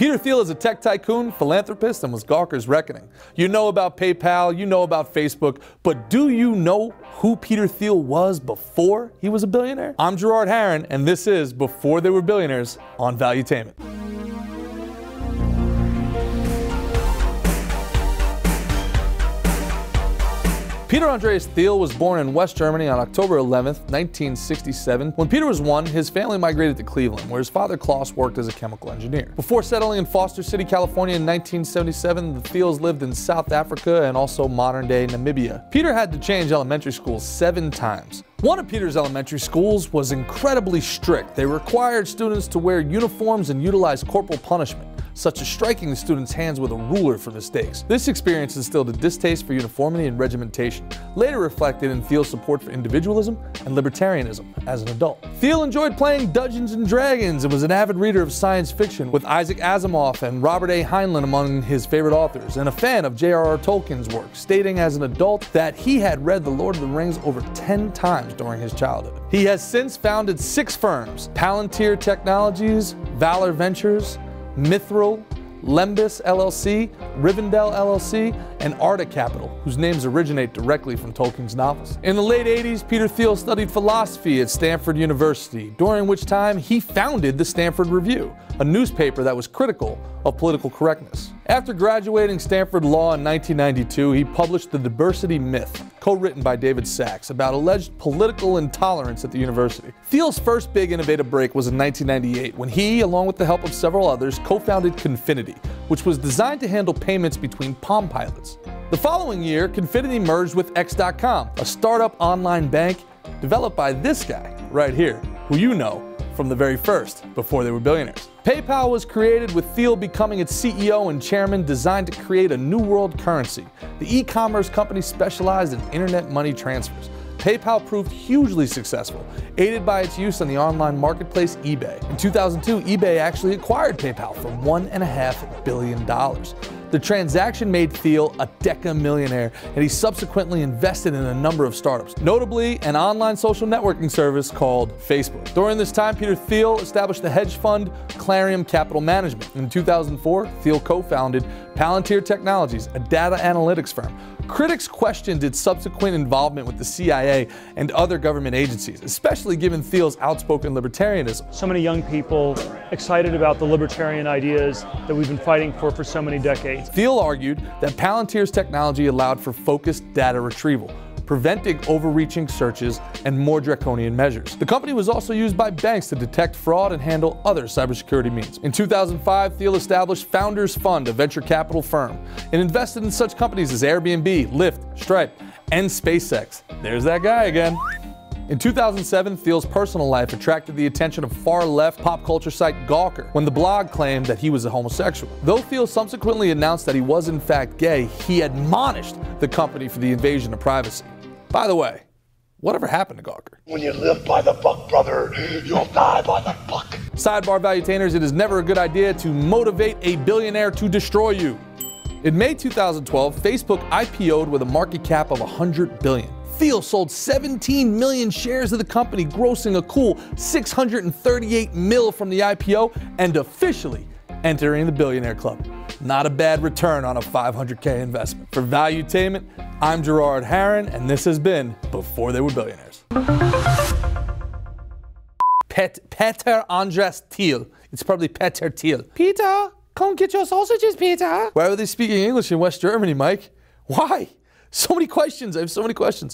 Peter Thiel is a tech tycoon, philanthropist, and was Gawker's reckoning. You know about PayPal, you know about Facebook, but do you know who Peter Thiel was before he was a billionaire? I'm Gerard Haran, and this is Before They Were Billionaires on Valuetainment. Peter Andreas Thiel was born in West Germany on October 11, 1967. When Peter was one, his family migrated to Cleveland, where his father Klaus worked as a chemical engineer. Before settling in Foster City, California in 1977, the Thiels lived in South Africa and also modern-day Namibia. Peter had to change elementary schools seven times. One of Peter's elementary schools was incredibly strict. They required students to wear uniforms and utilize corporal punishment such as striking the student's hands with a ruler for mistakes. This experience instilled a distaste for uniformity and regimentation, later reflected in Thiel's support for individualism and libertarianism as an adult. Thiel enjoyed playing Dungeons and Dragons and was an avid reader of science fiction, with Isaac Asimov and Robert A. Heinlein among his favorite authors, and a fan of J.R.R. Tolkien's work, stating as an adult that he had read The Lord of the Rings over 10 times during his childhood. He has since founded six firms, Palantir Technologies, Valar Ventures, Mithril, Lembas LLC, Rivendell LLC, and Arda Capital, whose names originate directly from Tolkien's novels. In the late 80s, Peter Thiel studied philosophy at Stanford University, during which time he founded the Stanford Review, a newspaper that was critical of political correctness. After graduating Stanford Law in 1992, he published The Diversity Myth, co-written by David Sacks, about alleged political intolerance at the university. Thiel's first big innovative break was in 1998 when he, along with the help of several others, co-founded Confinity, which was designed to handle payments between Palm pilots. The following year, Confinity merged with X.com, a startup online bank developed by this guy right here, who you know from the very first, before they were billionaires. PayPal was created with Thiel becoming its CEO and chairman, designed to create a new world currency. The e-commerce company specialized in internet money transfers. PayPal proved hugely successful, aided by its use on the online marketplace eBay. In 2002, eBay actually acquired PayPal for $1.5 billion. The transaction made Thiel a deca millionaire, and he subsequently invested in a number of startups, notably an online social networking service called Facebook. During this time, Peter Thiel established the hedge fund Clarium Capital Management. In 2004, Thiel co-founded Palantir Technologies, a data analytics firm. Critics questioned its subsequent involvement with the CIA and other government agencies, especially given Thiel's outspoken libertarianism. So many young people excited about the libertarian ideas that we've been fighting for for so many decades. Thiel argued that Palantir's technology allowed for focused data retrieval, preventing overreaching searches and more draconian measures. The company was also used by banks to detect fraud and handle other cybersecurity means. In 2005, Thiel established Founders Fund, a venture capital firm, and invested in such companies as Airbnb, Lyft, Stripe, and SpaceX. There's that guy again. In 2007, Thiel's personal life attracted the attention of far-left pop culture site Gawker when the blog claimed that he was a homosexual. Though Thiel subsequently announced that he was in fact gay, he admonished the company for the invasion of privacy. By the way, whatever happened to Gawker? When you live by the buck, brother, you'll die by the buck. Sidebar valuetainers, it is never a good idea to motivate a billionaire to destroy you. In May 2012, Facebook IPO'd with a market cap of 100 billion. Thiel sold 17 million shares of the company, grossing a cool 638 mil from the IPO and officially entering the billionaire club. Not a bad return on a 500k investment. For Valuetainment, I'm Gerard Haran, and this has been Before They Were Billionaires. Pet, Peter Andres Thiel. It's probably Peter Thiel. Peter, come get your sausages, Peter. Why are they speaking English in West Germany, Mike? Why? So many questions. I have so many questions.